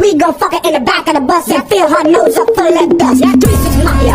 We gon' fuck her in the back of the bus and fill her nose up full of dust. This is my